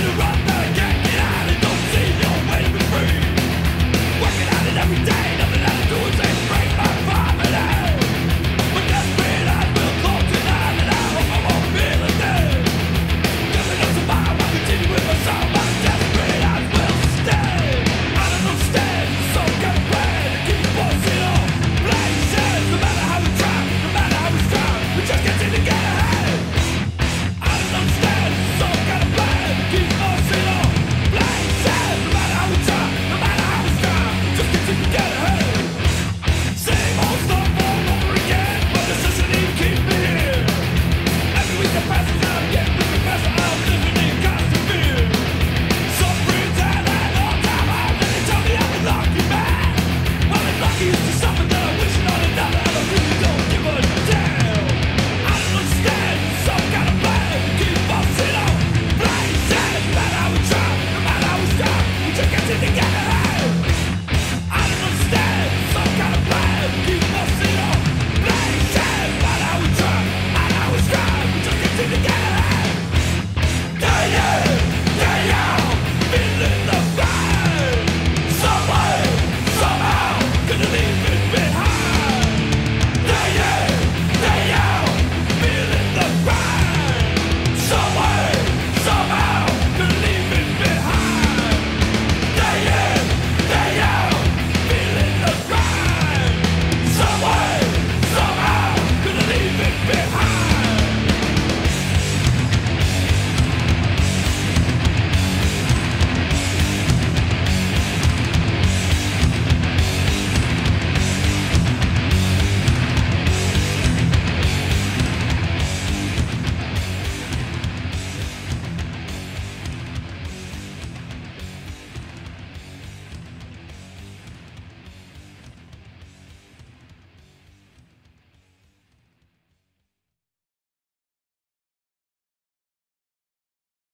interrupt